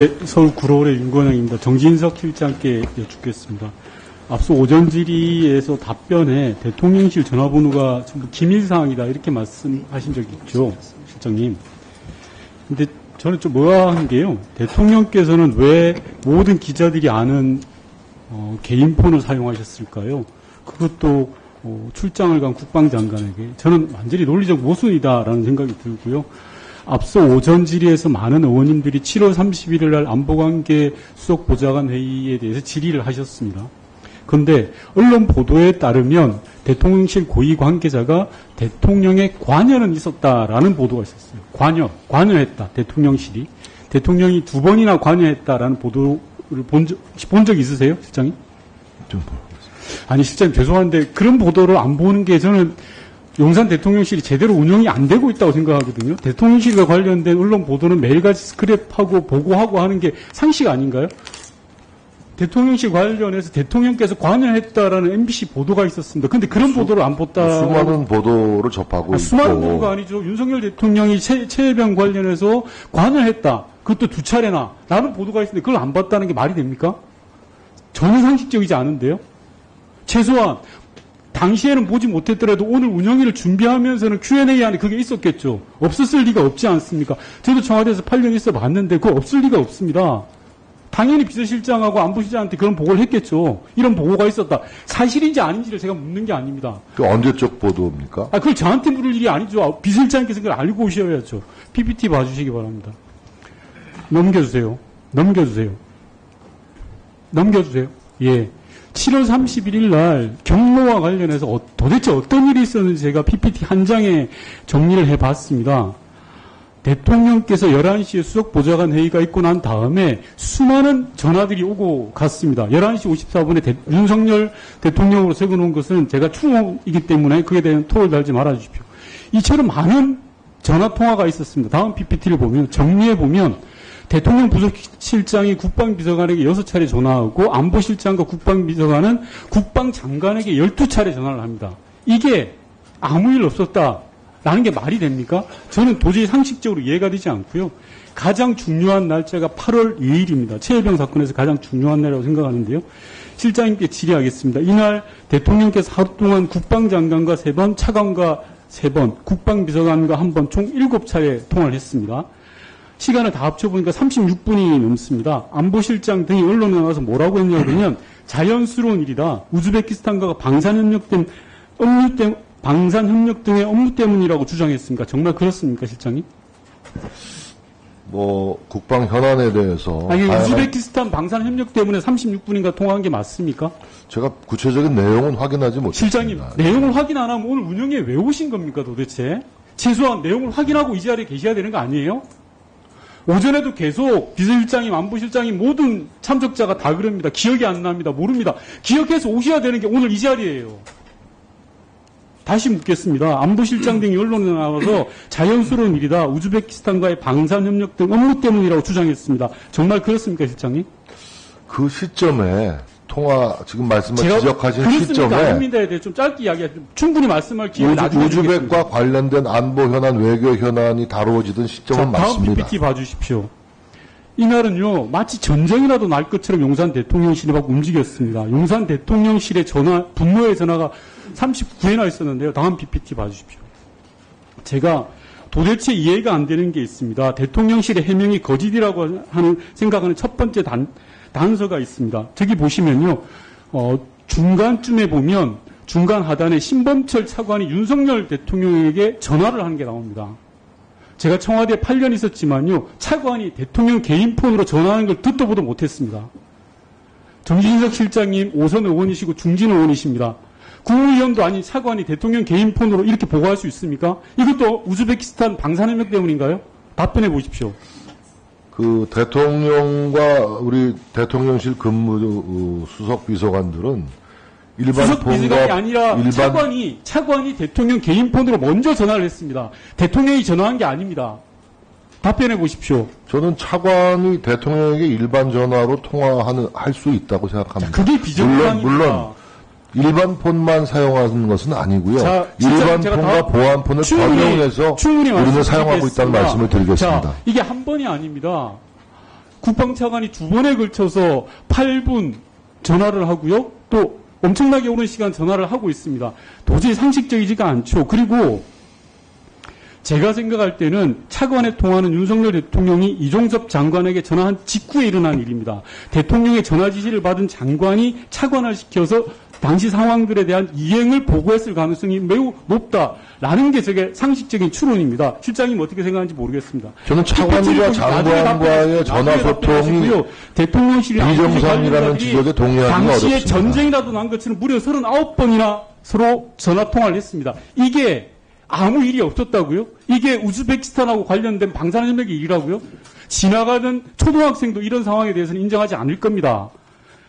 네, 서울 구로울의 윤건영입니다. 정진석 실장께 여쭙겠습니다. 앞서 오전 질의에서 답변에 대통령실 전화번호가 전부 기밀사항이다 이렇게 말씀하신 적 있죠, 실장님. 근데 저는 좀 뭐한 게요. 대통령께서는 왜 모든 기자들이 아는 어, 개인 폰을 사용하셨을까요? 그것도 어, 출장을 간 국방장관에게 저는 완전히 논리적 모순이다라는 생각이 들고요. 앞서 오전 질의에서 많은 의원님들이 7월 31일 날 안보관계 수석 보좌관 회의에 대해서 질의를 하셨습니다. 그런데 언론 보도에 따르면 대통령실 고위 관계자가 대통령의 관여는 있었다라는 보도가 있었어요. 관여, 관여했다. 대통령실이. 대통령이 두 번이나 관여했다라는 보도를 본 적, 본 적 있으세요, 실장님? 좀 아니, 실장님 죄송한데 그런 보도를 안 보는 게 저는 용산 대통령실이 제대로 운영이 안 되고 있다고 생각하거든요. 대통령실과 관련된 언론 보도는 매일같이 스크랩하고 보고하고 하는 게 상식 아닌가요? 대통령실 관련해서 대통령께서 관여했다라는 MBC 보도가 있었습니다. 근데 그런 보도를 안 봤다. 수많은 보도를 접하고 아, 수많은 있고 보도가 아니죠. 윤석열 대통령이 최, 최혜병 관련해서 관여했다. 그것도 두 차례나. 라는 보도가 있는데 그걸 안 봤다는 게 말이 됩니까? 전혀 상식적이지 않은데요. 최소한 당시에는 보지 못했더라도 오늘 운영위를 준비하면서는 Q&A 안에 그게 있었겠죠. 없었을 리가 없지 않습니까? 저도 청와대에서 8년 있어 봤는데 그거 없을 리가 없습니다. 당연히 비서실장하고 안보실장한테 그런 보고를 했겠죠. 이런 보고가 있었다. 사실인지 아닌지를 제가 묻는 게 아닙니다. 그 언제적 보도입니까? 아, 그걸 저한테 물을 일이 아니죠. 비서실장께서 그걸 알고 오셔야죠. PPT 봐주시기 바랍니다. 넘겨주세요. 넘겨주세요. 넘겨주세요. 예. 7월 31일 날 경로와 관련해서 어, 도대체 어떤 일이 있었는지 제가 PPT 한 장에 정리를 해봤습니다. 대통령께서 11시에 수석 보좌관 회의가 있고 난 다음에 수많은 전화들이 오고 갔습니다. 11시 54분에 대, 윤석열 대통령으로 세워놓은 것은 제가 추모이기 때문에 그에 대한 토를 달지 말아주십시오. 이처럼 많은 전화 통화가 있었습니다. 다음 PPT를 보면 정리해 보면 대통령 부속실장이 국방비서관에게 6차례 전화하고 안보실장과 국방비서관은 국방장관에게 12차례 전화를 합니다. 이게 아무 일 없었다라는 게 말이 됩니까? 저는 도저히 상식적으로 이해가 되지 않고요. 가장 중요한 날짜가 8월 2일입니다. 최혜병 사건에서 가장 중요한 날이라고 생각하는데요. 실장님께 질의하겠습니다. 이날 대통령께서 하루 동안 국방장관과 3번, 차관과 3번, 국방비서관과 한번총 7차례 통화를 했습니다. 시간을 다 합쳐보니까 36분이 넘습니다. 안보실장 등이 언론에 나와서 뭐라고 했냐면 자연스러운 일이다. 우즈베키스탄과 방산협력 등 업무 때 방산협력 등의 업무 때문이라고 주장했습니까? 정말 그렇습니까, 실장님? 뭐 국방 현안에 대해서 아니, 우즈베키스탄 방산 협력 때문에 36분인가 통화한 게 맞습니까? 제가 구체적인 내용은 확인하지 못했습니다. 실장님, 내용을 확인 안 하면 오늘 운영에 왜 오신 겁니까, 도대체? 최소한 내용을 확인하고 이 자리에 계셔야 되는 거 아니에요? 오전에도 계속 비서실장님, 안보실장님 모든 참석자가 다 그럽니다. 기억이 안 납니다. 모릅니다. 기억해서 오셔야 되는 게 오늘 이 자리예요. 다시 묻겠습니다. 안보실장 등이 언론에 나와서 자연스러운 일이다. 우즈베키스탄과의 방산협력 등 업무 때문이라고 주장했습니다. 정말 그렇습니까, 실장님? 그 시점에 통화 지금 말씀을 지적하신? 시점에 아닙니다에 대해 좀 짧게 이야기해 충분히 말씀할 기회를 우즈, 나중에. 우즈벡과 관련된 안보 현안, 외교 현안이 다뤄지던 시점은 자, 다음 맞습니다. PPT 봐주십시오. 이날은요, 마치 전쟁이라도 날 것처럼 용산 대통령실이 막 움직였습니다. 용산 대통령실의 전화, 분노의 전화가 39회나 있었는데요. 다음 PPT 봐주십시오. 제가 도대체 이해가 안 되는 게 있습니다. 대통령실의 해명이 거짓이라고 하는 생각하는 첫 번째 단, 단서가 있습니다. 저기 보시면요, 어, 중간쯤에 보면 중간 하단에 신범철 차관이 윤석열 대통령에게 전화를 하는 게 나옵니다. 제가 청와대에 8년 있었지만요, 차관이 대통령 개인 폰으로 전화하는 걸 듣도 보도 못했습니다. 정진석 실장님, 오선 의원이시고 중진 의원이십니다. 국무위원도 아닌 차관이 대통령 개인 폰으로 이렇게 보고할 수 있습니까? 이것도 우즈베키스탄 방산협력 때문인가요? 답변해 보십시오. 그 대통령과 우리 대통령실 근무 어, 수석 비서관들은 일반 수석 비서관이 아니라 일반 차관이 차관이 대통령 개인 폰으로 먼저 전화를 했습니다. 대통령이 전화한 게 아닙니다. 답변해 보십시오. 저는 차관이 대통령에게 일반 전화로 통화하는 할 수 있다고 생각합니다. 그게 비정상입니다. 물론 물론 일반 폰만 사용하는 것은 아니고요. 자, 일반 폰과 다 보안 폰을 충분히- 병용해서 우리는. 사용하고 있다는 말씀을 드리겠습니다. 자, 이게 한 번이 아닙니다. 국방차관이 두 번에 걸쳐서 8분 전화를 하고요. 또 엄청나게 오랜 시간 전화를 하고 있습니다. 도저히 상식적이지가 않죠. 그리고 제가 생각할 때는 차관에 통하는 윤석열 대통령이 이종섭 장관에게 전화한 직후에 일어난 일입니다. 대통령의 전화 지시를 받은 장관이 차관을 시켜서 당시 상황들에 대한 이행을 보고했을 가능성이 매우 높다라는 게 제게 상식적인 추론입니다. 실장님 어떻게 생각하는지 모르겠습니다. 저는 차관과 장관과의 전화 소통이 대통령실이 비정상이라는 지적에 동의하기가 당시에 어렵습니다. 전쟁이라도 난 것처럼 무려 39번이나 서로 전화 통화를 했습니다. 이게 아무 일이 없었다고요? 이게 우즈베키스탄하고 관련된 방산협력의 일이라고요? 지나가는 초등학생도 이런 상황에 대해서는 인정하지 않을 겁니다.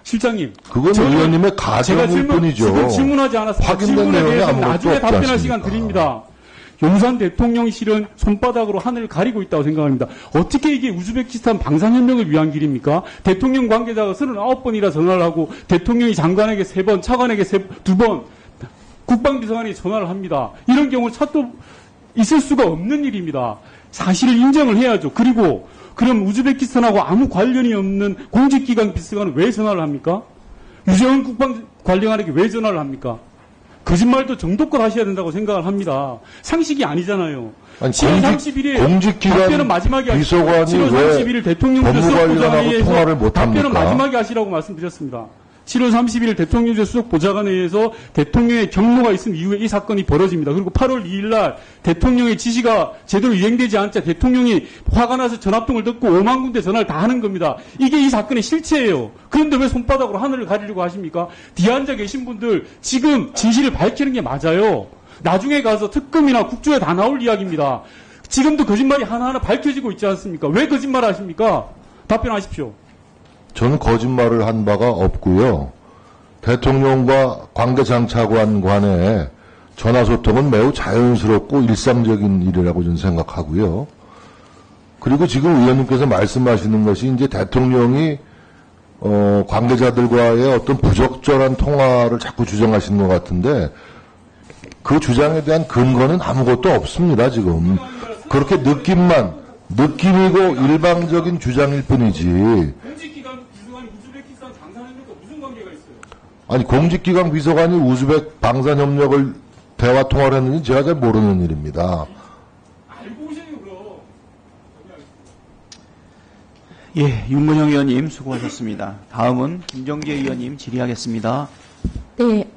실장님. 그건 저는 의원님의 가정일 질문, 뿐이죠. 지금 질문하지 않았습니다. 확인된 질문에 내용이 대해서 아무것도 나중에 답변할 않습니까? 시간 드립니다. 용산 대통령실은 손바닥으로 하늘을 가리고 있다고 생각합니다. 어떻게 이게 우즈베키스탄 방산협력을 위한 길입니까? 대통령 관계자가 39번이나 전화를 하고 대통령이 장관에게 3번, 차관에게 2번, 국방비서관이 전화를 합니다. 이런 경우 차도 있을 수가 없는 일입니다. 사실을 인정을 해야죠. 그리고 그럼 우즈베키스탄하고 아무 관련이 없는 공직기관 비서관은 왜 전화를 합니까? 유재원 국방 관리관에게 왜 전화를 합니까? 거짓말도 정도껏 하셔야 된다고 생각을 합니다. 상식이 아니잖아요. 아니, 7월 공직- 30일에 공직기관 마지막에 비서관이 7월 왜 30일 대통령 법무관리관하고 통화를 못 답변은? 마지막에 하시라고 말씀드렸습니다. 7월 30일 대통령제 수석 보좌관에 의해서 대통령의 경로가 있은 이후에 이 사건이 벌어집니다. 그리고 8월 2일 날 대통령의 지시가 제대로 이행되지 않자 대통령이 화가 나서 전합동을 듣고 5만 군데 전화를 다 하는 겁니다. 이게 이 사건의 실체예요. 그런데 왜 손바닥으로 하늘을 가리려고 하십니까? 뒤에 앉아 계신 분들 지금 진실을 밝히는 게 맞아요. 나중에 가서 특검이나 국조에 다 나올 이야기입니다. 지금도 거짓말이 하나하나 밝혀지고 있지 않습니까? 왜 거짓말 하십니까? 답변하십시오. 저는 거짓말을 한 바가 없고요. 대통령과 관계장차관 간의 전화소통은 매우 자연스럽고 일상적인 일이라고 저는 생각하고요. 그리고 지금 의원님께서 말씀하시는 것이 이제 대통령이 어, 관계자들과의 어떤 부적절한 통화를 자꾸 주장하시는 것 같은데 그 주장에 대한 근거는 아무것도 없습니다, 지금. 그렇게 느낌만, 느낌이고 일방적인 주장일 뿐이지. 아니 공직기관 비서관이 우즈벡 방산 협력을 대화 통화를 했는지 제가 잘 모르는 일입니다. 알고 오세요, 그럼. 예, 윤문영 의원님 수고하셨습니다. 다음은 김정재 의원님 질의하겠습니다. 네,